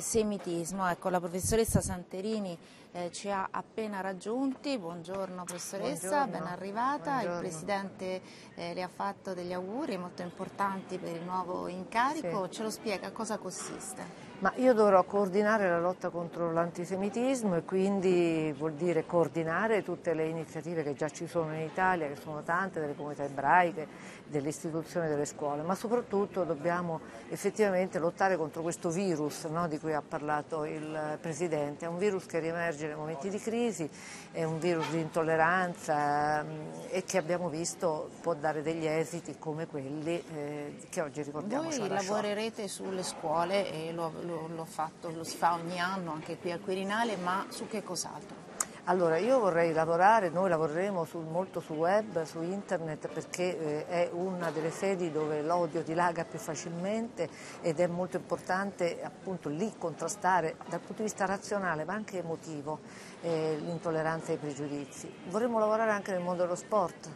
Semitismo, ecco la professoressa Santerini eh, ci ha appena raggiunti, buongiorno professoressa, buongiorno. ben arrivata, buongiorno. il Presidente eh, le ha fatto degli auguri molto importanti per il nuovo incarico, Sì. ce lo spiega cosa consiste? Ma io dovrò coordinare la lotta contro l'antisemitismo e quindi vuol dire coordinare tutte le iniziative che già ci sono in Italia, che sono tante, delle comunità ebraiche, delle istituzioni, delle scuole, ma soprattutto dobbiamo effettivamente lottare contro questo virus no, di cui ha parlato il Presidente. È un virus che riemerge nei momenti di crisi, è un virus di intolleranza mh, e che abbiamo visto può dare degli esiti come quelli eh, che oggi ricordiamo. Voi lavorerete sulle scuole e lo, lo- l'ho fatto, lo si fa ogni anno anche qui al Quirinale, ma su che cos'altro? Allora, io vorrei lavorare, noi lavoreremo sul- molto sul web, su internet, perché eh, è una delle sedi dove l'odio dilaga più facilmente ed è molto importante appunto lì contrastare dal punto di vista razionale ma anche emotivo eh, l'intolleranza e i pregiudizi. Vorremmo lavorare anche nel mondo dello sport.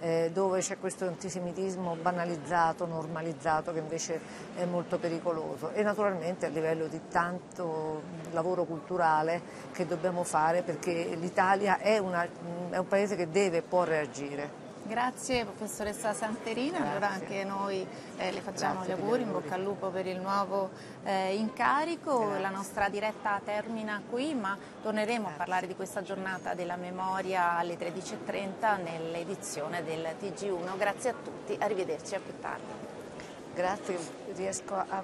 Eh, dove c'è questo antisemitismo banalizzato, normalizzato, che invece è molto pericoloso e naturalmente a livello di tanto lavoro culturale che dobbiamo fare perché l'Italia è, una- è un paese che deve e può reagire. Grazie professoressa Santerina, allora Grazie. anche noi eh, le facciamo Grazie gli auguri, in bocca al lupo per il nuovo eh, incarico, Grazie. la nostra diretta termina qui ma torneremo a parlare di questa giornata della memoria alle 13.30 nell'edizione del TG1. Grazie a tutti, arrivederci a più tardi. Grazie, riesco a